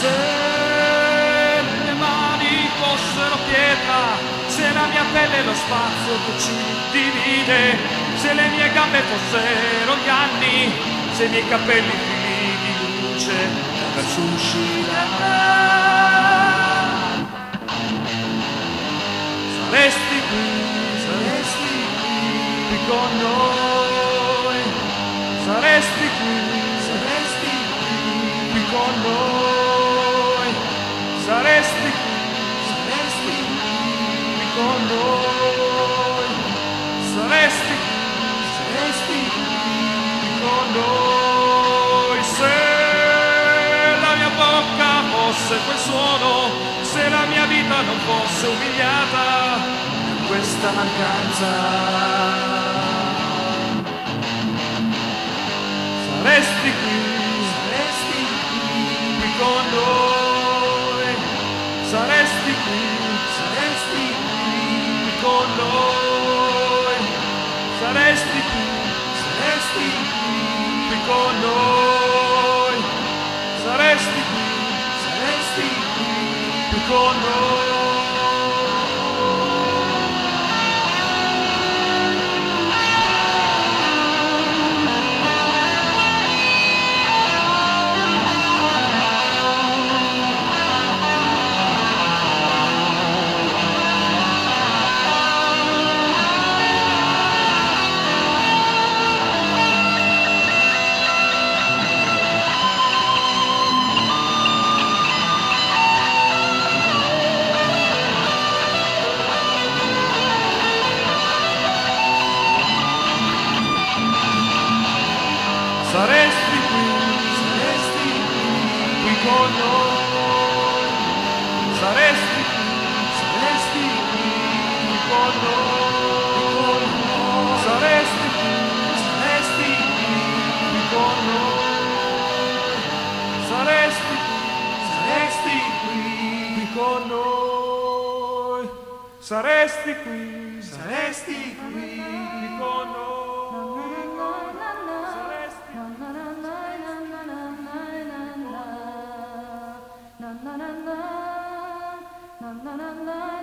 Se le mani fossero pietra, se la mia pelle è lo spazio che ci divide, se le mie gambe fossero gli anni, se i miei capelli fili di luce verso uscire. Con noi, saresti qui, saresti qui con noi, saresti qui, saresti qui con noi, saresti qui, saresti qui con noi, se la mia bocca fosse quel suono, se la mia vita non fosse umiliata questa mancanza. Saresti qui, saresti qui con noi, saresti qui, saresti qui con noi, saresti qui, saresti qui con noi. con noi, saresti qui, saresti qui con noi, saresti qui, saresti qui con noi, saresti qui, saresti qui con noi, saresti qui, saresti qui con noi. na na na na.